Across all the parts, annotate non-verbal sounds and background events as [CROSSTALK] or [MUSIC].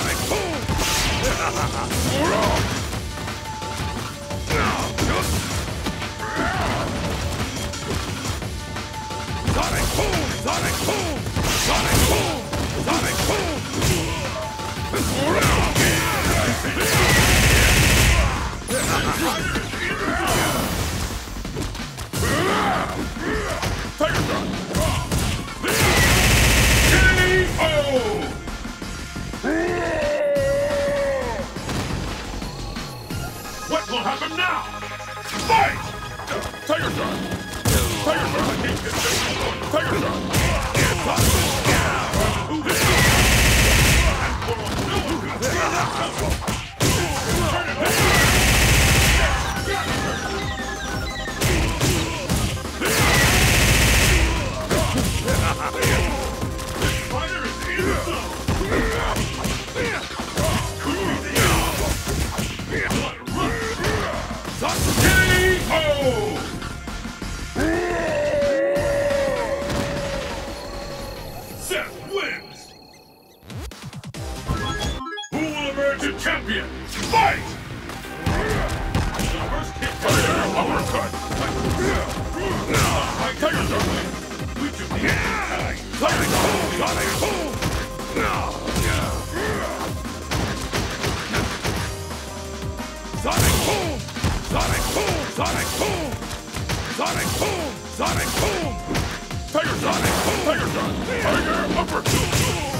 Sonic Boom! [LAUGHS] shot! Fire shot! Fire shot! Fire is in the champion? Fight! Sonic Boom! Sonic Boom! Sonic! Sonic! Sonic! Sonic! Sonic! Tiger Sonic! Tiger Shot! Tiger uppercut!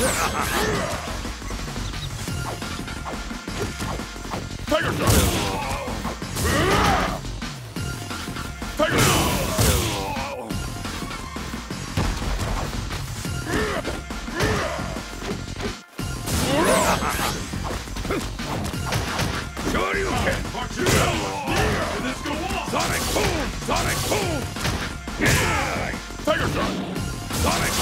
Tiger Shot! Tiger Shot! Sonic Boom! Sonic Boom! Tiger Shot! Sonic